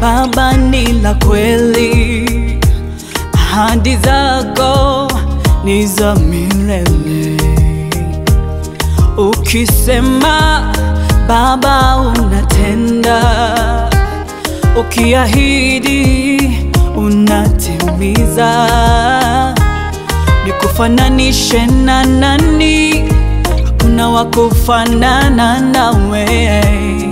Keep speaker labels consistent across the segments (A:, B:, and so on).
A: Baba ni la kweli, ahadi zako ni za milele. Ukisema Baba unatenda, ukiahidi unatimiza. Nikufananishe na nani? Hakuna wa kufanana nawe.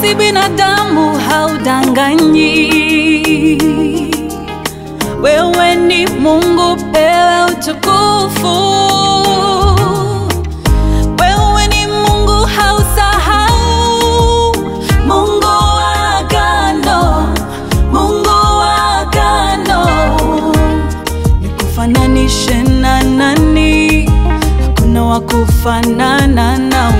A: Si binadamu haudanganyi, wewe ni Mungu pewe utukufu. Wewe ni Mungu hausahau, Mungu wa agano, Mungu wa agano. Nikufananishe na nani? Hakuna wa kufanana nawe.